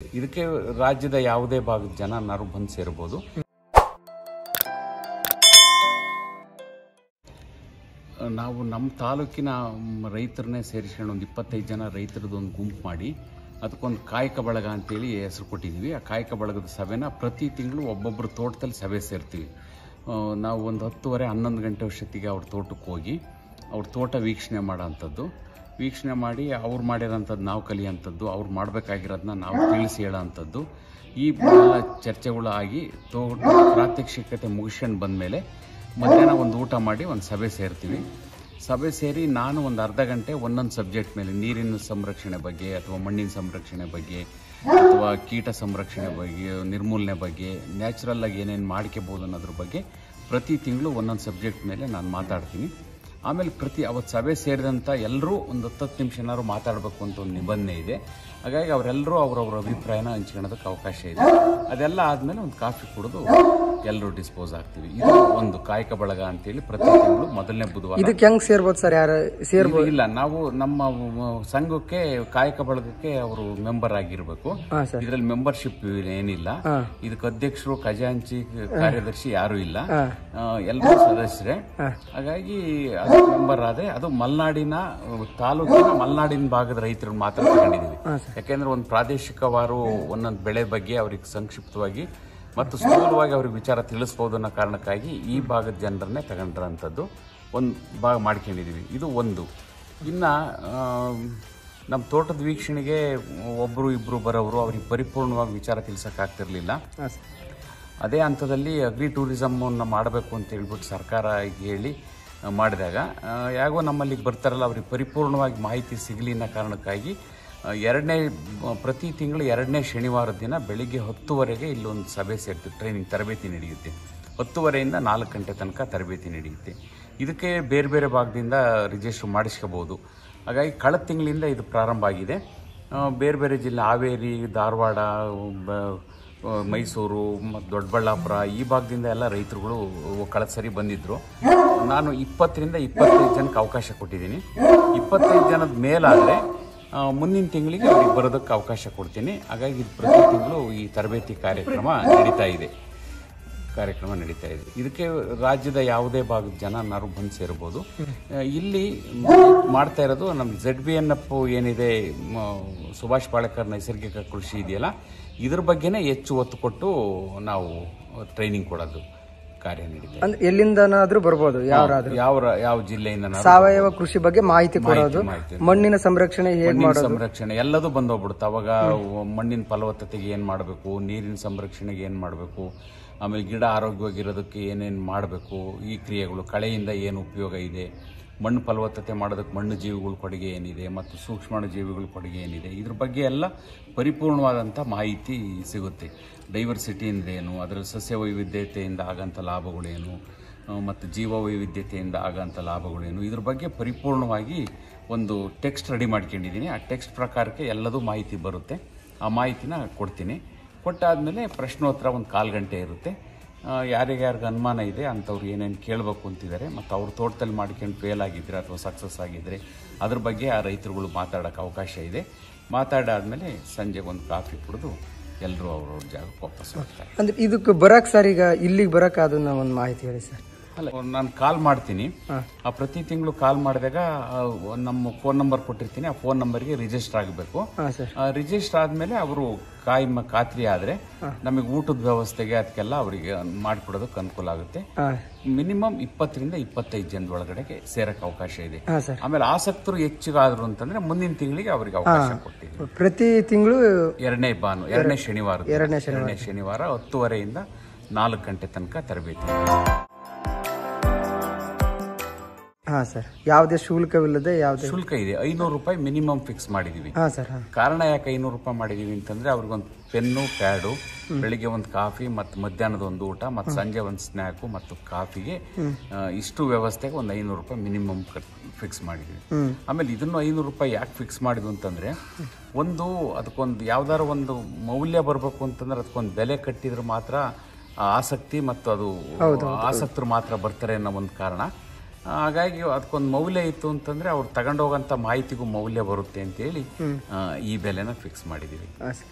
ಇದಕ್ಕೆ ರಾಜ್ಯದ ಯಾವುದೇ ಭಾಗದ ಜನ ನಾರು ಬಂದು ಸೇರ್ಬೋದು. ನಾವು ನಮ್ಮ ತಾಲೂಕಿನ ರೈತರನ್ನೇ ಸೇರಿಸ್ಕೊಂಡು ಒಂದು ಇಪ್ಪತ್ತೈದು ಜನ ರೈತರದ್ದು ಗುಂಪು ಮಾಡಿ ಅದಕ್ಕೊಂದು ಕಾಯಕ ಬಳಗ ಅಂತೇಳಿ ಹೆಸರು ಕೊಟ್ಟಿದ್ದೀವಿ. ಆ ಕಾಯಕ ಬಳಗದ ಸಭೆನ ಪ್ರತಿ ತಿಂಗಳು ಒಬ್ಬೊಬ್ಬರು ತೋಟದಲ್ಲಿ ಸಭೆ ಸೇರ್ತೀವಿ. ನಾವು ಒಂದು ಹತ್ತುವರೆ ಹನ್ನೊಂದು ಗಂಟೆ ವರ್ಷತ್ತಿಗೆ ಅವ್ರ ತೋಟಕ್ಕೆ ಹೋಗಿ ಅವ್ರ ತೋಟ ವೀಕ್ಷಣೆ ಮಾಡೋಂಥದ್ದು ವೀಕ್ಷಣೆ ಮಾಡಿ ಅವ್ರು ಮಾಡಿರೋಂಥದ್ದು ನಾವು ಕಲಿಯೋಂಥದ್ದು, ಅವ್ರು ಮಾಡಬೇಕಾಗಿರೋದನ್ನ ನಾವು ತಿಳಿಸಿ ಹೇಳೋಂಥದ್ದು. ಈ ಎಲ್ಲ ಚರ್ಚೆಗಳು ಆಗಿ ತೋಟ ಪ್ರಾತ್ಯಕ್ಷಿಕತೆ ಮುಗಿಸ್ಕೊಂಡು ಬಂದಮೇಲೆ ಮಧ್ಯಾಹ್ನ ಒಂದು ಊಟ ಮಾಡಿ ಒಂದು ಸಭೆ ಸೇರ್ತೀವಿ. ಸಭೆ ಸೇರಿ ನಾನು ಒಂದು ಅರ್ಧ ಗಂಟೆ ಒಂದೊಂದು ಸಬ್ಜೆಕ್ಟ್ ಮೇಲೆ ನೀರಿನ ಸಂರಕ್ಷಣೆ ಬಗ್ಗೆ ಅಥವಾ ಮಣ್ಣಿನ ಸಂರಕ್ಷಣೆ ಬಗ್ಗೆ ಅಥವಾ ಕೀಟ ಸಂರಕ್ಷಣೆ ಬಗ್ಗೆ, ನಿರ್ಮೂಲನೆ ಬಗ್ಗೆ, ನ್ಯಾಚುರಲ್ ಆಗಿ ಏನೇನು ಮಾಡ್ಕೋಬೋದು ಅನ್ನೋದ್ರ ಬಗ್ಗೆ ಪ್ರತಿ ತಿಂಗಳು ಒಂದೊಂದು ಸಬ್ಜೆಕ್ಟ್ ಮೇಲೆ ನಾನು ಮಾತಾಡ್ತೀನಿ. ಆಮೇಲೆ ಪ್ರತಿ ಅವತ್ತು ಸಭೆ ಸೇರಿದಂಥ ಎಲ್ಲರೂ ಒಂದು ಹತ್ತು ನಿಮಿಷ ಏನಾದ್ರು ಮಾತಾಡಬೇಕು ಅಂತ ಒಂದು ನಿಬಂಧನೆ ಇದೆ. ಹಾಗಾಗಿ ಅವರೆಲ್ಲರೂ ಅವರವ್ರ ಅಭಿಪ್ರಾಯನ ಹಂಚ್ಕೊಳ್ಳೋದಕ್ಕೆ ಅವಕಾಶ ಇದೆ. ಅದೆಲ್ಲ ಆದಮೇಲೆ ಒಂದು ಕಾಫಿ ಕುಡಿದು ಎಲ್ಲರೂ ಡಿಸ್ಪೋಸ್ ಆಗ್ತೀವಿ. ಇದು ಒಂದು ಕಾಯಕ ಬಳಗ ಅಂತೇಳಿ ಪ್ರತಿ ತಿಂಗಳು ಮೊದಲನೇ ಬುಧವಾರ. ಇದಕ್ಕೆ ಹೆಂಗ್ ಸೇರ್ಬೋದು ಸರ್ ಯಾರು? ಸೇರ್ಬೋದು? ಇಲ್ಲ ನಾವು ನಮ್ಮ ಸಂಘಕ್ಕೆ ಕಾಯಕ ಬಳಗಕ್ಕೆ ಅವರು ಮೆಂಬರ್ ಆಗಿರ್ಬೇಕು. ಇದ್ರಲ್ಲಿ ಮೆಂಬರ್ಶಿಪ್ ಏನಿಲ್ಲ. ಇದಕ್ಕೆ ಅಧ್ಯಕ್ಷರು ಖಜಾಂಚಿ ಕಾರ್ಯದರ್ಶಿ ಯಾರು ಇಲ್ಲ. ಎಲ್ಲ ಎಲ್ಲರೂ ಸದಸ್ಯರೇ. ಹಾಗಾಗಿ ಅದು ಮೆಂಬರ್ ಆದ್ರೆ ಅದು ಮಲ್ನಾಡಿನ ತಾಲೂಕಿನ ಮಲ್ನಾಡಿನ ಭಾಗದ ರೈತರು ಮಾತ್ರ ತಗೊಂಡಿದ್ದೀವಿ. ಯಾಕೆಂದ್ರೆ ಒಂದು ಪ್ರಾದೇಶಿಕವಾರು ಒಂದೊಂದು ಬೆಳೆ ಬಗ್ಗೆ ಅವ್ರಿಗೆ ಸಂಕ್ಷಿಪ್ತವಾಗಿ ಮತ್ತು ಸುಲಭವಾಗಿ ಅವ್ರಿಗೆ ವಿಚಾರ ತಿಳಿಸ್ಬೋದು ಅನ್ನೋ ಕಾರಣಕ್ಕಾಗಿ ಈ ಭಾಗದ ಜನರನ್ನೇ ತಗೊಂಡ್ರಂಥದ್ದು ಒಂದು ಭಾಗ ಮಾಡ್ಕೊಂಡಿದ್ದೀವಿ ಇದು ಒಂದು. ಇನ್ನು ನಮ್ಮ ತೋಟದ ವೀಕ್ಷಣೆಗೆ ಒಬ್ಬರು ಇಬ್ಬರು ಬರೋರು ಅವ್ರಿಗೆ ಪರಿಪೂರ್ಣವಾಗಿ ವಿಚಾರ ತಿಳಿಸೋಕ್ಕಾಗ್ತಿರ್ಲಿಲ್ಲ ಅದೇ ಹಂತದಲ್ಲಿ ಅಗ್ರಿ ಟೂರಿಸಮನ್ನು ಮಾಡಬೇಕು ಅಂತ ಹೇಳ್ಬಿಟ್ಟು ಸರ್ಕಾರ ಹೇಳಿ ಮಾಡಿದಾಗ ಯಾಗೋ ನಮ್ಮಲ್ಲಿಗೆ ಬರ್ತಾರಲ್ಲ ಅವ್ರಿಗೆ ಪರಿಪೂರ್ಣವಾಗಿ ಮಾಹಿತಿ ಸಿಗಲಿ ಅನ್ನೋ ಕಾರಣಕ್ಕಾಗಿ ಎರಡನೇ ಪ್ರತಿ ತಿಂಗಳು ಎರಡನೇ ಶನಿವಾರದ ದಿನ ಬೆಳಿಗ್ಗೆ ಹತ್ತುವರೆಗೆ ಇಲ್ಲೊಂದು ಸಭೆ ಸೇರ್ತೀವಿ. ಟ್ರೈನಿಂಗ್ ತರಬೇತಿ ನಡೆಯುತ್ತೆ. ಹತ್ತುವರೆಯಿಂದ ನಾಲ್ಕು ಗಂಟೆ ತನಕ ತರಬೇತಿ ನಡೆಯುತ್ತೆ. ಇದಕ್ಕೆ ಬೇರೆ ಬೇರೆ ಭಾಗದಿಂದ ರಿಜಿಸ್ಟರ್ ಮಾಡಿಸ್ಕೋಬೋದು. ಹಾಗಾಗಿ ಕಳೆದ ತಿಂಗಳಿಂದ ಇದು ಪ್ರಾರಂಭ ಆಗಿದೆ. ಬೇರೆ ಬೇರೆ ಜಿಲ್ಲೆ, ಹಾವೇರಿ, ಧಾರವಾಡ ಮೈಸೂರು ಮತ್ತು ದೊಡ್ಡಬಳ್ಳಾಪುರ ಈ ಭಾಗದಿಂದ ಎಲ್ಲ ರೈತರುಗಳು ಕಳೆದ ಸರಿ ಬಂದಿದ್ದರು ನಾನು ಇಪ್ಪತ್ತರಿಂದ ಇಪ್ಪತ್ತೈದು ಜನಕ್ಕೆ ಅವಕಾಶ ಕೊಟ್ಟಿದ್ದೀನಿ. ಇಪ್ಪತ್ತೈದು ಜನದ ಮೇಲಾದರೆ ಮುಂದಿನ ತಿಂಗಳಿಗೆ ಅವ್ರಿಗೆ ಬರೋದಕ್ಕೆ ಅವಕಾಶ ಕೊಡ್ತೀನಿ. ಹಾಗಾಗಿ ಪ್ರತಿ ತಿಂಗಳು ಈ ತರಬೇತಿ ಕಾರ್ಯಕ್ರಮ ನಡೀತಾ ಇದೆ. ಕಾರ್ಯಕ್ರಮ ನಡೀತಾ ಇದೆ. ಇದಕ್ಕೆ ರಾಜ್ಯದ ಯಾವುದೇ ಭಾಗದ ಜನ ನಾರು ಬಂದು ಸೇರ್ಬೋದು ಇಲ್ಲಿ ಮಾಡ್ತಾ ಇರೋದು ನಮ್ಮ ಝಡ್ ಬಿ ಎನ್ ಎಫ್ ಏನಿದೆ ಸುಭಾಷ್ ಪಾಳೇಕರ್ ನೈಸರ್ಗಿಕ ಕೃಷಿ ಇದೆಯಲ್ಲ, ಇದ್ರ ಬಗ್ಗೆನೇ ಹೆಚ್ಚು ಒತ್ತು ಕೊಟ್ಟು ನಾವು ಟ್ರೈನಿಂಗ್ ಕೊಡೋದು. ಕಾರ್ಯ ಅಂದ್ರೆ ಎಲ್ಲಿಂದನಾದ್ರೂ ಬರ್ಬೋದು ಯಾರಾದ್ರೂ ಯಾವ ಯಾವ ಜಿಲ್ಲೆಯಿಂದ ಸಾವಯವ ಕೃಷಿ ಬಗ್ಗೆ ಮಾಹಿತಿ ಕೊಡೋದು ಮಣ್ಣಿನ ಸಂರಕ್ಷಣೆ ಹೇಗ್ ಮಣ್ಣಿನ ಮಾಡೋದು? ಸಂರಕ್ಷಣೆ ಎಲ್ಲದೂ ಬಂದೋಗ್ಬಿಡುತ್ತೆ. ಅವಾಗ ಮಣ್ಣಿನ ಫಲವತ್ತತೆಗೆ ಏನು ಮಾಡಬೇಕು ನೀರಿನ ಸಂರಕ್ಷಣೆಗೆ ಏನು ಮಾಡಬೇಕು ಆಮೇಲೆ ಗಿಡ ಆರೋಗ್ಯವಾಗಿರೋದಕ್ಕೆ ಏನೇನು ಮಾಡಬೇಕು ಈ ಕ್ರಿಯೆಗಳು ಕಳೆಯಿಂದ ಏನು ಉಪಯೋಗ ಇದೆ ಮಣ್ಣು ಫಲವತ್ತತೆ ಮಾಡೋದಕ್ಕೆ ಮಣ್ಣು ಜೀವಿಗಳ ಕೊಡುಗೆ ಏನಿದೆ ಮತ್ತು ಸೂಕ್ಷ್ಮಾಣು ಜೀವಿಗಳ ಕೊಡುಗೆ ಏನಿದೆ, ಇದ್ರ ಬಗ್ಗೆ ಎಲ್ಲ ಪರಿಪೂರ್ಣವಾದಂಥ ಮಾಹಿತಿ ಸಿಗುತ್ತೆ. ಡೈವರ್ಸಿಟಿ ಏನು ಅದರ ಸಸ್ಯ ವೈವಿಧ್ಯತೆಯಿಂದ ಆಗಂಥ ಲಾಭಗಳೇನು ಮತ್ತು ಜೀವ ವೈವಿಧ್ಯತೆಯಿಂದ ಆಗೋಂಥ ಲಾಭಗಳೇನು, ಇದ್ರ ಬಗ್ಗೆ ಪರಿಪೂರ್ಣವಾಗಿ ಒಂದು ಟೆಕ್ಸ್ಟ್ ರೆಡಿ ಮಾಡ್ಕೊಂಡಿದ್ದೀನಿ. ಆ ಟೆಕ್ಸ್ಟ್ ಪ್ರಕಾರಕ್ಕೆ ಎಲ್ಲದೂ ಮಾಹಿತಿ ಬರುತ್ತೆ. ಆ ಮಾಹಿತಿನ ಕೊಡ್ತೀನಿ. ಕೊಟ್ಟಾದಮೇಲೆ ಪ್ರಶ್ನೋತ್ತರ ಒಂದು ಕಾಲು ಗಂಟೆ ಇರುತ್ತೆ. ಯಾರಿಗ್ಯಾರಿಗೆ ಅನುಮಾನ ಇದೆ ಅಂಥವ್ರು ಏನೇನು ಕೇಳಬೇಕು ಅಂತಿದ್ದಾರೆ ಮತ್ತು ಅವ್ರ ತೋಟದಲ್ಲಿ ಮಾಡ್ಕೊಂಡು ಫೇಲ್ ಆಗಿದ್ದರೆ ಅಥವಾ ಸಕ್ಸಸ್ ಆಗಿದ್ದರೆ ಅದ್ರ ಬಗ್ಗೆ ಆ ರೈತರುಗಳು ಮಾತಾಡೋಕ್ಕೆ ಅವಕಾಶ ಇದೆ. ಮಾತಾಡಾದ್ಮೇಲೆ ಸಂಜೆಗೆ ಒಂದು ಕಾಫಿ ಕುಡಿದು ಎಲ್ಲರೂ ಅವ್ರವ್ರ ಜಾಗಕ್ಕೆ ವಾಪಸ್ ಹೋಗ್ತಾರೆ ಅಂದರೆ ಇದಕ್ಕೆ ಬರೋಕ್ಕೆ ಸರ್ ಈಗ ಇಲ್ಲಿಗೆ ಬರೋಕ್ಕೆ ಅದನ್ನು ಒಂದು ಮಾಹಿತಿ ಹೇಳಿ ಸರ್. ನಾನು ಕಾಲ್ ಮಾಡ್ತೀನಿ. ಆ ಪ್ರತಿ ತಿಂಗಳು ಕಾಲ್ ಮಾಡಿದಾಗ ನಮ್ಮ ಫೋನ್ ನಂಬರ್ ಕೊಟ್ಟಿರ್ತೀನಿ. ಆ ಫೋನ್ ನಂಬರ್ಗೆ ರಿಜಿಸ್ಟರ್ ಆಗಬೇಕು. ರಿಜಿಸ್ಟರ್ ಆದ್ಮೇಲೆ ಅವರು ಕಾಯಿ ಖಾತ್ರಿ ಆದ್ರೆ ನಮಗೆ ಊಟದ ವ್ಯವಸ್ಥೆಗೆ ಅದಕ್ಕೆಲ್ಲ ಅವರಿಗೆ ಮಾಡಿಕೊಡೋದಕ್ಕೆ ಅನುಕೂಲ ಆಗುತ್ತೆ. ಮಿನಿಮಮ್ ಇಪ್ಪತ್ತರಿಂದ ಇಪ್ಪತ್ತೈದು ಜನದ ಒಳಗಡೆಗೆ ಸೇರಕ್ಕೆ ಅವಕಾಶ ಇದೆ. ಆಮೇಲೆ ಆಸಕ್ತರು ಹೆಚ್ಚಿಗಾದ್ರು ಅಂತಂದ್ರೆ ಮುಂದಿನ ತಿಂಗಳಿಗೆ ಅವರಿಗೆ ಅವಕಾಶ ಕೊಡ್ತೀವಿ ಪ್ರತಿ ತಿಂಗಳು ಎರಡನೇ ಬಾನು ಎರಡನೇ ಶನಿವಾರ ಎರಡನೇ ಶನಿವಾರ. ಎರಡನೇ ಶನಿವಾರ ಹತ್ತುವರೆಯಿಂದ ನಾಲ್ಕು ಗಂಟೆ ತನಕ ತರಬೇತಿ. ಹಾ ಸರ್. ಯಾವುದೇ ಶುಲ್ಕವಿಲ್ಲದೆ ಯಾವುದೇ ಶುಲ್ಕ ಇದೆ. ಐನೂರು ರೂಪಾಯಿ ಮಿನಿಮಮ್ ಫಿಕ್ಸ್ ಮಾಡಿದೀವಿ. ಹಾ ಸರ್ ಹಾ. ಕಾರಣ ಯಾಕೆ ಐನೂರು ರೂಪಾಯಿ ಮಾಡಿದೀವಿ ಅಂತಂದ್ರೆ ಅವ್ರಿಗೊಂದು ಪೆನ್ನು ಪ್ಯಾಡು ಬೆಳಿಗ್ಗೆ ಒಂದು ಕಾಫಿ ಮತ್ತು ಮಧ್ಯಾಹ್ನದ ಒಂದು ಊಟ ಮತ್ತು ಸಂಜೆ ಒಂದು ಸ್ನ್ಯಾಕು ಮತ್ತು ಕಾಫಿಗೆ ಇಷ್ಟು ವ್ಯವಸ್ಥೆಗೆ ಒಂದು ಐನೂರು ರೂಪಾಯಿ ಮಿನಿಮಮ್ ಫಿಕ್ಸ್ ಮಾಡಿದ್ವಿ. ಆಮೇಲೆ ಇದನ್ನು ಐನೂರು ರೂಪಾಯಿ ಯಾಕೆ ಫಿಕ್ಸ್ ಮಾಡಿದ್ವು ಅಂತಂದ್ರೆ ಒಂದು ಅದಕ್ಕೊಂದು ಯಾವ್ದಾರ ಒಂದು ಮೌಲ್ಯ ಬರಬೇಕು ಅಂತಂದ್ರೆ ಅದಕ್ಕೊಂದು ಬೆಲೆ ಕಟ್ಟಿದ್ರೆ ಮಾತ್ರ ಆಸಕ್ತಿ ಮತ್ತು ಅದು ಆಸಕ್ತರು ಮಾತ್ರ ಬರ್ತಾರೆ ಅನ್ನೋ ಒಂದು ಕಾರಣ. ಹಾಗಾಗಿ ಅದಕ್ಕೊಂದು ಮೌಲ್ಯ ಇತ್ತು ಅಂತಂದ್ರೆ ಅವ್ರು ತಗೊಂಡೋಗಂಥ ಮಾಹಿತಿಗೂ ಮೌಲ್ಯ ಬರುತ್ತೆ ಅಂತೇಳಿ ಹೇಳಿ ಈ ಬೆಲೆನ ಫಿಕ್ಸ್ ಮಾಡಿದ್ದೀವಿ ಸರ್